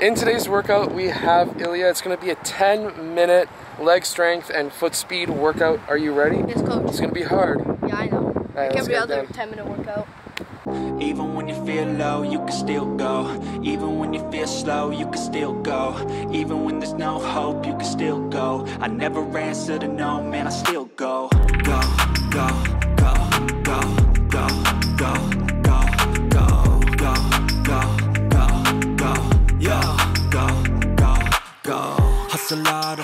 In today's workout, we have Ilya. It's going to be a 10 minute leg strength and foot speed workout. Are you ready? Yes, coach. It's going to be hard. Yeah, I know. right, like let's every other done. 10 minute workout. Even when you feel low, you can still go. Even when you feel slow, you can still go. Even when there's no hope, you can still go. I never answer to no, man, I still go. Go, go, go, go,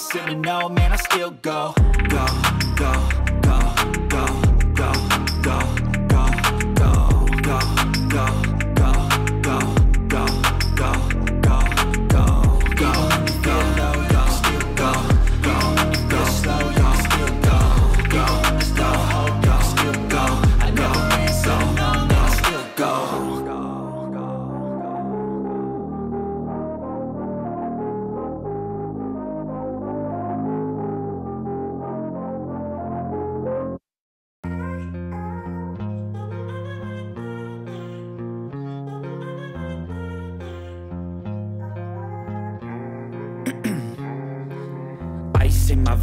silly, no man, I still go, go, go.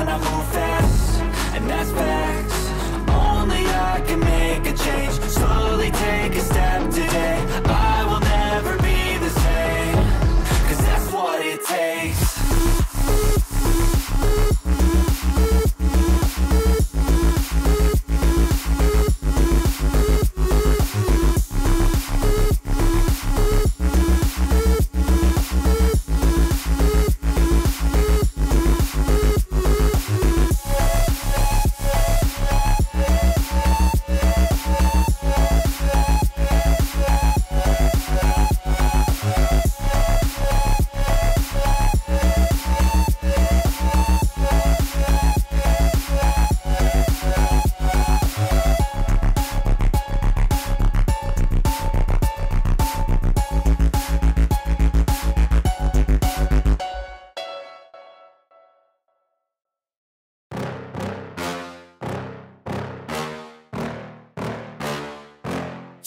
and I move fast. And that's facts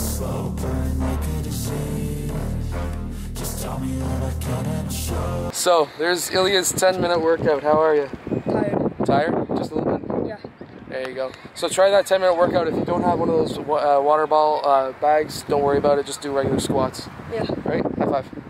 slow burn like a disease Just tell me that I can and show So there's Ilya's 10 minute workout. How are you? Tired. Tired? Just a little bit? Yeah. There you go. So try that 10 minute workout. If you don't have one of those uh, water ball uh, bags, don't worry about it. Just do regular squats. Yeah. Right? High five.